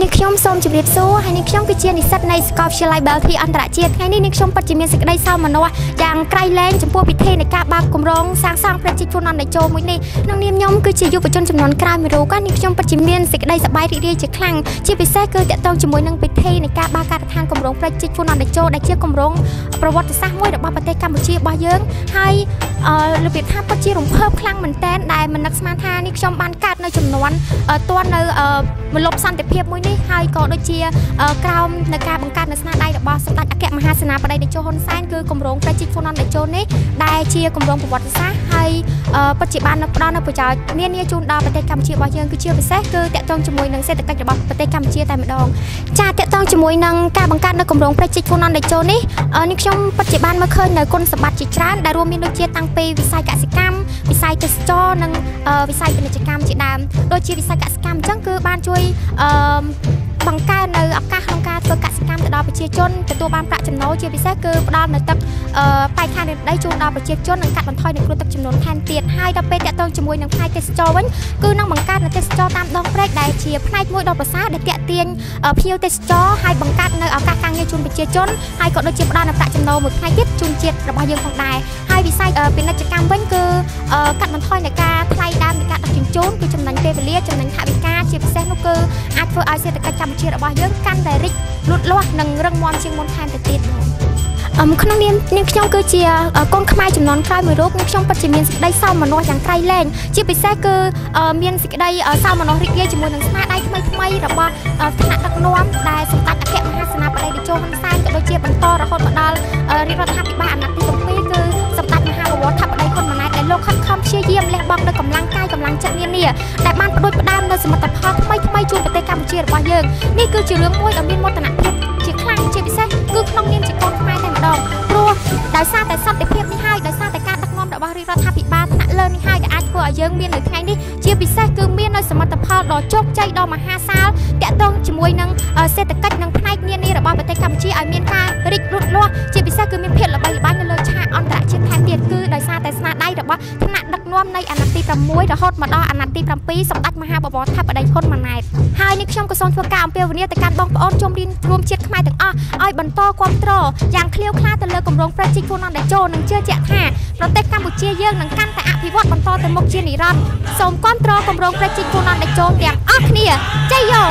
នាងខ្ញុំសូមជម្រាបសួរហើយនាងខ្ញុំគឺជានិស្សិតនៃសាកលវិទ្យាល័យ Belty អន្តរជាតិថ្ងៃនេះនាងខ្ញុំពិតជាមានសេចក្តីសោមនស្សយ៉ាងក្រៃលែងចំពោះពិធីនៃការបើកគម្រោងសាងសង់ប្រជាជនអន្តរជាតិមួយនេះក្នុងនាមខ្ញុំគឺជាយុវជនចំនួនក្រោយមួយរូបនាងខ្ញុំពិតជាមានសេចក្តីសប្បាយរីករាយជាខ្លាំងជាពិសេសគឺតកតងជាមួយនឹងពិធីនៃការបើកការដ្ឋានគម្រោងប្រជាជនអន្តរជាតិដែលជាគម្រោងប្រវត្តិសាស្ត្រមួយរបស់ប្រទេសកម្ពុជារបស់យើងហើយរបៀបថាពិតជារំភើបខ្លាំងមែនទែនដែលមិននឹកស្មានថានេះខ្ញុំបានកើតនៅចំនួនទាន់នៅមលប់សន្តិភាពមួយនេះហើយក៏ដូចជាក្រោមនៅការបង្កើតនៅស្នាដៃរបស់សម្ដេចអគ្គមហាសេនាបតីតេជោហ៊ុនសែនគឺគម្រោងប្រជាជនអន្តរជាតិនេះដែលជាគម្រោងប្រវត្តិសាស្ត្រហើយពិតជាបានផ្ដល់នូវប្រយោជន៍នានាជូនដល់ប្រទេសកម្ពុជារបស់យើងគឺជាពិសេសគឺតកតងជាមួយនឹងសេដ្ឋកិច្ចរបស់ប្រទេសកម្ពុជាតែម្ដងចាតកតងជាមួយនឹងការបង្កើតនៅគម្រោងប្រជាជនអន្តរជាតិនេះនេះខ្ញុំពិតជាបានមើលឃើញនៅគុណសម្បត្តិជាច្រើនដែលរួមមានដូចជាតាំងពីវិស័យកសិកម្មវិស័យទេសចរនិងវិស័យពាណិជ្ជកម្មជាដើមដូចជាវិស័យកសិកម្មអញ្ចឹងគឺបានជួយអឺ បង្កើននៅឱកាសក្នុងការធ្វើកសិកម្មទៅដល់ប្រជាជនទទួលបានប្រាក់ចំណូលជាពិសេសគឺផ្ដល់នៅទឹកបរិស្ថានដីជូនដល់ប្រជាជននិងកាត់បន្ថយនៅគ្រោះទឹកចំនួនថែមទៀតហើយដល់ពេលតាក់ទងជាមួយនឹងផ្នែកទេសចរវិញគឺនឹងបង្កើតនៅទេសចរតាមដងព្រែកដែលជាផ្នែកមួយដ៏ប្រសើរដែលតាក់ទាញភ្ញៀវទេសចរហើយបង្កើតនៅឱកាសការងារជូនប្រជាជនហើយក៏ដូចជាផ្ដល់នៅប្រាក់ចំណូលមួយផ្នែកទៀតជូនជាតិរបស់យើងផងដែរហើយវិស័យ ពាណិជ្ជកម្មវិញគឺកាត់បន្ថយនៅការថ្លៃដើមនៃការដឹកជញ្ជូនគឺចំណេញពេលវេលាចំណេញថវិកាជាពិសេសនោះគឺអាចធ្វើឲ្យសេដ្ឋកិច្ចកម្ពុជារបស់យើងកាន់តែរីកលូតលាស់និងរឹងមាំជាងមុនថែមទៅទៀតអមក្នុងនាមនាងខ្ញុំគឺជាកូនខ្មែរចំនួនក្រោយមួយរូបនាងខ្ញុំពិតជាមានសេចក្តីសោមនស្សយ៉ាងក្រៃលែងជាពិសេសគឺមានសេចក្តីសោមនស្សរីករាយជាមួយនឹងស្នាដៃថ្មីថ្មីរបស់ថ្នាក់ដឹកនាំដែលសម្ដេចអគ្គមហាសេនាបតីតេជោហ៊ុនសែនក៏ដូចជាបន្តរហូតមកដល់រាជរដ្ឋាភិបាលអាណត្តិទី យាយាមលះបង់នៅកម្លាំងកាយកម្លាំងចិត្តនានាដែលបានបដិបផ្ដើមនៅសមិទ្ធផលថ្មីថ្មីជូនប្រទេសកម្ពុជារបស់យើងនេះគឺជារឿងមួយដ៏មានមោទនភាពជាខ្លាំងជាពិសេសគឺក្នុងនាមជាកូនខ្មែរតែម្ដងព្រោះដោយសារតែសន្តិភាពនេះហើយដោយសារតែការដឹកនាំរបស់រាជរដ្ឋាភិបាលថ្នាក់លើនេះហើយដែលអាចធ្វើឲ្យយើងមាននៅថ្ងៃនេះជាពិសេសគឺមាននៅសមិទ្ធផលដ៏ជោគជ័យដ៏មហាសាលតាក់ទងជាមួយនឹងសេដ្ឋកិច្ចនិងផ្នែកនានារបស់ប្រទេសកម្ពុជាឲ្យមានការរីកលូតលាស់ជាពិសេសគឺមានភាពល្បីល្បាញ ទៀតគឺដោយសារតែស្នាដៃរបស់ថ្នាក់ដឹកនាំនៃអាណត្តិទី6រហូតមកដល់អាណត្តិទី7សម្ដេចមហាបវរថាបតីហ៊ុនម៉ាណែតហើយនេះខ្ញុំក៏សូមធ្វើការអំពាវនាវទៅកាន់បងប្អូនជុំរៀនរួមជាតិខ្មែរទាំងអស់ឲ្យបន្តគ្រប់គ្រងយ៉ាងឃ្លាវខ្លាទៅលើគម្រោងប្រជាជនអន្តរជាតិនិងជឿជាក់ថាប្រទេសកម្ពុជាយើងនឹងកាន់តែអភិវឌ្ឍបន្តទៅមុខជានិរន្តរ៍សូមគ្រប់គ្រងគម្រោងប្រជាជនអន្តរជាតិទាំងអស់គ្នាជ័យយោ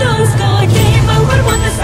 don't score game. Over, won the